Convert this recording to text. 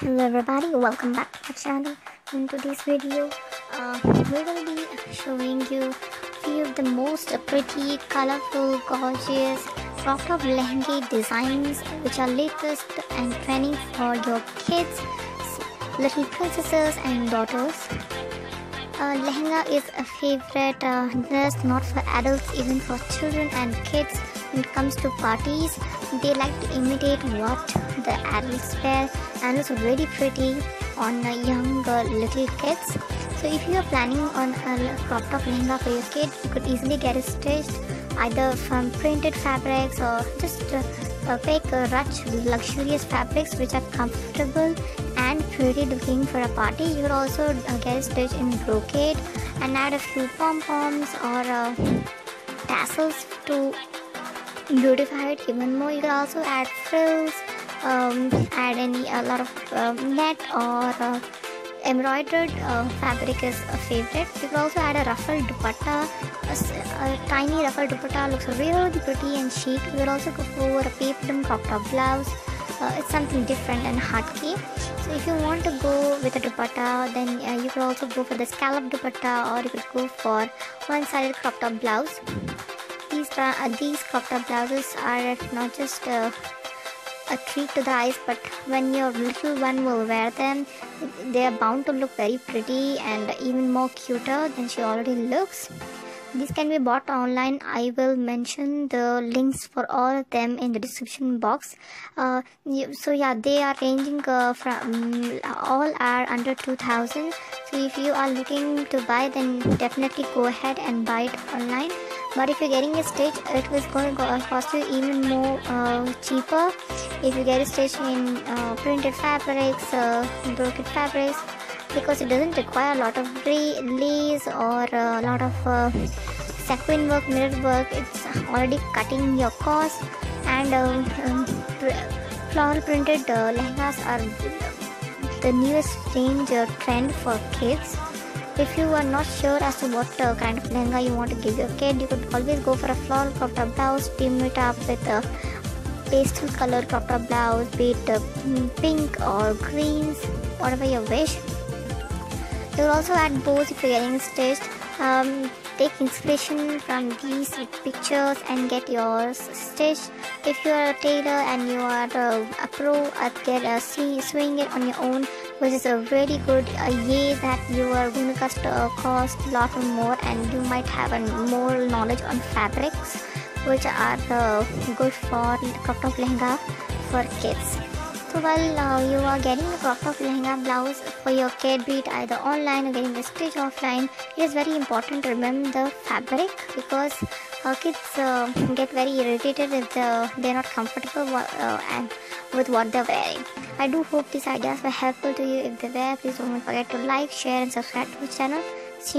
Hello everybody, welcome back to my channel. In today's video, uh, we will be showing you few of the most pretty, colorful, gorgeous crop top lehenga designs which are latest and trending for your kids, little princesses and daughters. Uh, lehenga is a favorite uh, dress not for adults even for children and kids when it comes to parties they like to imitate what the adults wear and it's really pretty on uh, young uh, little kids. So if you are planning on a crop top lehenga for your kid you could easily get it stitched either from printed fabrics or just uh, pick uh, rich luxurious fabrics which are comfortable and pretty looking for a party. You could also uh, get it stitched in brocade and add a few pom-poms or uh, tassels to beautify it even more you can also add frills um, add any a lot of um, net or uh, embroidered uh, fabric is a favorite. You can also add a ruffled dupatta. A, a tiny ruffled dupatta looks really pretty and chic. You can also go for a peplum crop top blouse. Uh, it's something different and hardkey so if you want to go with a dupatta then uh, you could also go for the scallop dupatta or you could go for one-sided crop top blouse these uh, these crop top blouses are not just uh, a treat to the eyes but when your little one will wear them they are bound to look very pretty and even more cuter than she already looks. These can be bought online. I will mention the links for all of them in the description box. Uh, so yeah they are ranging uh, from all are under 2000 so if you are looking to buy then definitely go ahead and buy it online but if you're getting a stitch it was going to cost you even more uh, cheaper. If you get a stitch in uh, printed fabrics uh, broken fabrics because it doesn't require a lot of lace or a lot of uh, sequin work mirror work it's already cutting your cost. And um, um, floral printed uh, lehengas are the newest range uh, trend for kids if you are not sure as to what uh, kind of lehenga you want to give your kid you could always go for a floral crop top blouse team it up with a pastel color crop top blouse be it uh, pink or greens whatever you wish. You will also add bows if you're getting stitched um, take inspiration from these pictures and get yours stitched if you are a tailor and you are uh, a pro at get a see swing it on your own which is a really good uh, that you are going to cost, uh, cost a lot more and you might have a more knowledge on fabrics which are uh, good for crop top lehenga for kids so while uh, you are getting a crop top lehenga blouse for your kid, be it either online or getting the stitch offline, it is very important to remember the fabric because uh, kids uh, get very irritated if the, they're not comfortable uh, and with what they're wearing. I do hope these ideas were helpful to you. If they were, please don't forget to like, share and subscribe to the channel. See you